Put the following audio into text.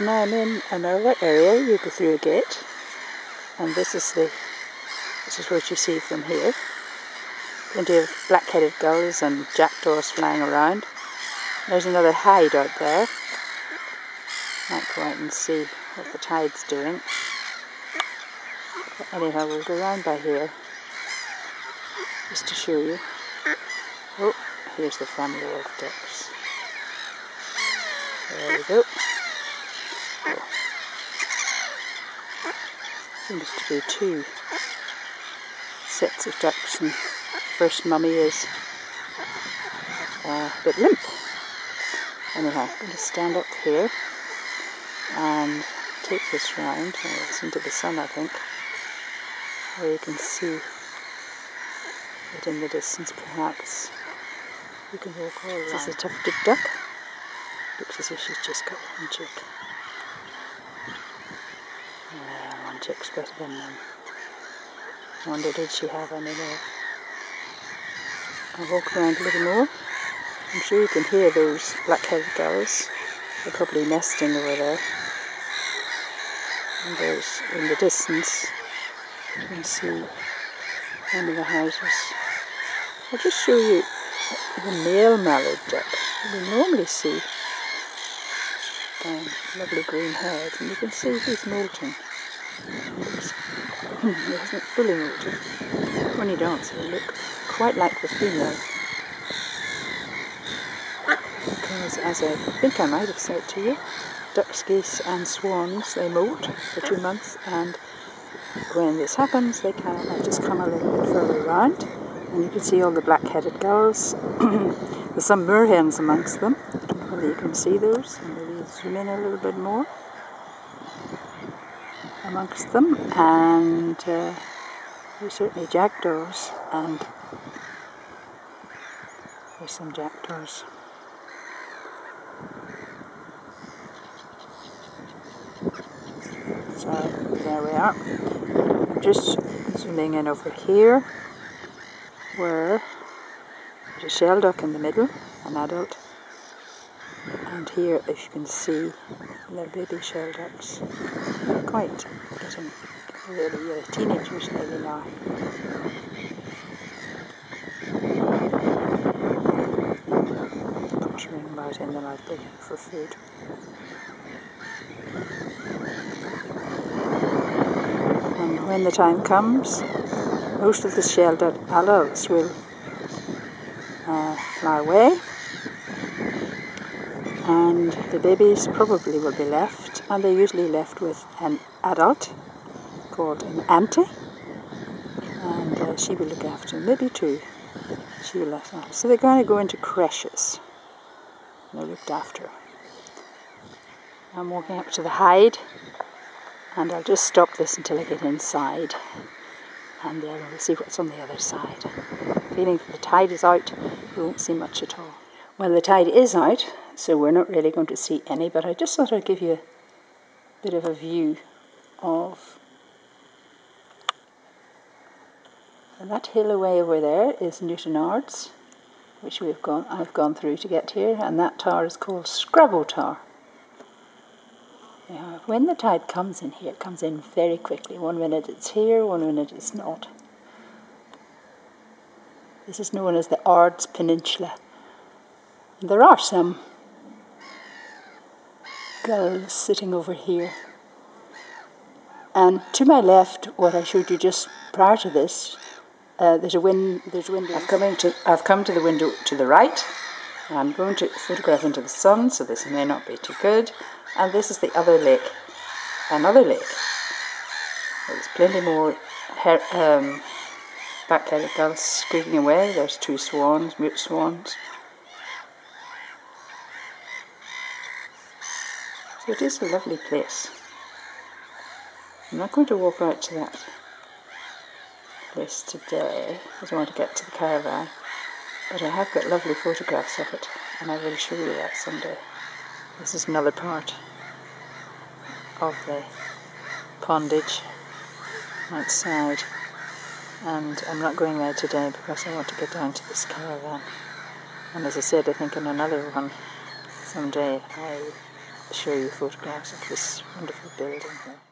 now I'm in another area. You go through a gate, and this is the this is what you see from here. Plenty of black-headed gulls and jackdaws flying around. There's another hide out there. Might go out and see what the tide's doing. But anyhow, we'll go around by here just to show you. Oh, here's the family of ducks. There we go. Seems to be two sets of ducks and first mummy is uh, a bit limp. Anyhow, I'm going to stand up here and take this round. Oh, it's into the sun, I think, where you can see it in the distance, perhaps. You can walk all around. This is a tufted duck. Looks as if she's just got one chick. Yeah, one chick's better than. I wonder did she have any more? I'll walk around a little more. I'm sure you can hear those black-headed gulls. They're probably nesting over there. And there's, in the distance, you can see one of the houses. I'll just show you the male mallard duck. We normally see um, lovely green head, and you can see he's molting. he hasn't fully molted. When he dances, he looks quite like the female. Because, as I think I might have said to you, ducks, geese, and swans they molt for two months, and when this happens, they kind of just come a little bit further around and you can see all the black-headed gulls. There's some moorhens amongst them. Hopefully you can see those. And zoom in a little bit more amongst them. And uh, there's certainly jackdaws. And there's some jackdaws. So there we are. I'm just zooming in over here where there's a shelduck in the middle, an adult, and here, if you can see, they're baby shelducks. They're quite getting really uh, teenagers nearly now. Pottering about in the night looking for food. And when the time comes, most of the shelduck adults will uh, fly away and the babies probably will be left and they're usually left with an adult called an auntie and uh, she will look after them, maybe two she will look after so they're going to go into creches they're looked after I'm walking up to the hide and I'll just stop this until I get inside and then we'll see what's on the other side. Feeling that the tide is out, we won't see much at all. Well, the tide is out, so we're not really going to see any, but I just thought I'd give you a bit of a view of. And that hill away over there is Newtownards, which we've gone, I've gone through to get here, and that tower is called Scrabo Tower. Yeah, when the tide comes in here, it comes in very quickly. One minute it's here, one minute it's not. This is known as the Ards Peninsula. There are some gulls sitting over here. And to my left, what I showed you just prior to this, uh, there's a wind. There's window. I've come to. I've come to the window to the right. I'm going to photograph into the sun, so this may not be too good and this is the other lake, another lake. There's plenty more um, black-headed gulls squeaking away. There's two swans, mute swans. It is a lovely place. I'm not going to walk out to that place today because I want to get to the caravan, but I have got lovely photographs of it and I will show you that someday. This is another part of the pondage outside and I'm not going there today because I want to get down to this caravan and as I said I think in another one someday I show you photographs of this wonderful building here.